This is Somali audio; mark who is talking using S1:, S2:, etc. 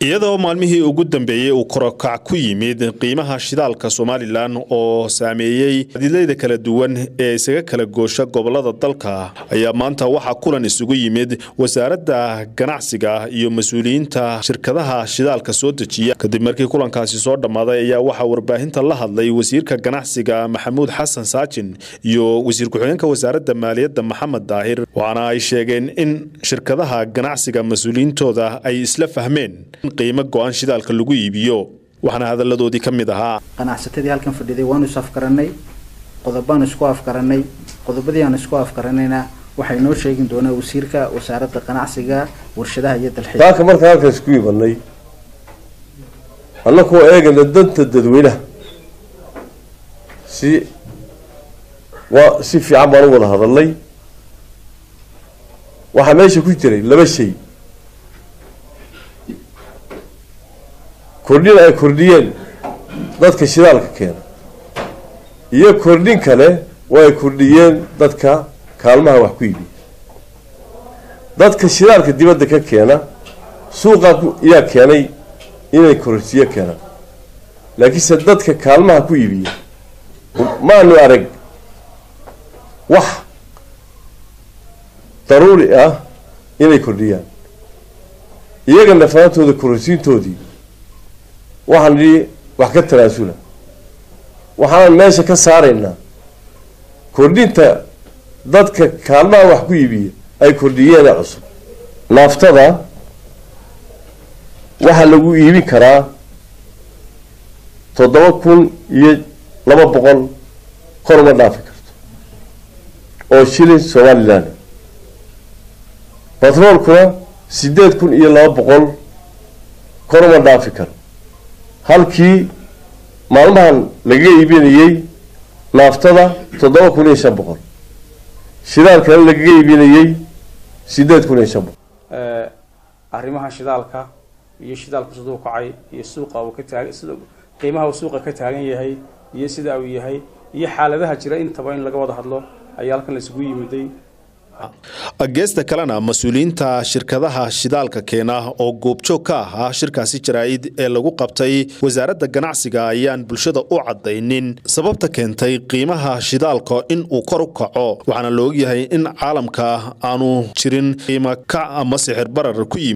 S1: iyadoo maalmihii ugu dambeeyey uu korokac ku yimid qiimaha shidaalka somalilan oo saameeyey adilayda kala duwan ee isaga kala goosha gobollada dalka ayaa maanta waxaa kulan isugu yimid wasaaradda ganacsiga iyo mas'uuliyiinta shirkadaha shidaalka soo dejiya. Kadib markii kulankaasi soo dhammaaday ayaa waxaa warbaahinta la hadlay wasiirka ganacsiga maxamuud xasan saajin iyo wasiir ku-xigeenka wasaaradda maaliyadda maxamed daahir waxaana ay sheegeen in shirkadaha ganacsiga mas'uuliyiintooda ay isla fahmeen qiimo go'aan shidaalka lagu iibiyo waxaana hadalladoodii ka mid ahaa.
S2: Qanacsatadii halkan fadhiday waanu is afgarannay qodobaan isku afgarannay qodobadii aan isku afgarannayna waxaa inoo sheegin doonaa wasiirka wasaaradda ganacsiga warshadaha iyo dalxiiska.
S3: Saaka markaan halkan isku imanay annakoo eegana danta dadweynaha. Si waa si fiican baan u wada hadalnay waxaa meesha ku jiray laba shay kordhin ay kordhiyeen dadka shidaalka keena. Iyo kordhin kale oo ay kordhiyeen dadka kaalmaha wax ku iibiya dadka shidaalka dibadda ka keena suuqa ayaa keenay inay kororsiyo keenaan laakiinse dadka kaalmaha ku iibiya maanu arag wax daruuri ah inay kordhiyaan. Iyaga nafaantooda kororsiintoodii waxaan idhi wax ka tanaasula waxaan meesha ka saaraynaa kordhinta dadka kaalmaha wax ku iibiya ay kordhiyeene cusub. Naaftada waxaa lagu iibin karaa toddoba kun iyo laba boqol kor uma dhaafi karto. Oo shilin somaliland batroolkuna sideed kun iyo laba boqol kor uma dhaafi karo halkii maalmahan lagaga iibinayey naaftada toddoba kun iyo shan boqol. Shidaalkana lagaga iibinayey sideed kun iyo shan boqol.
S4: Arrimaha shidaalka iyo shidaalku siduu kacay iyo suuqa uu ka taagan sida qiimaha uu suuqa ka taagan yahay iyo sida uu yahay iyo xaaladaha jira intaba in laga wada hadlo ayaa halkan la isugu yimiday
S1: geesta kalena mas'uuliyiinta shirkadaha shidaalka keena oo goobjoog ka ahaa shirkaasi jaraa-id ee lagu qabtay wasaaradda ganacsiga ayaan bulshada u caddaynin. Sababta keentay qiimaha shidaalka in uu kor u kaco waxaana la ogyahay in caalamka aanu jirin qiimo kac ama sixir barar ku yimid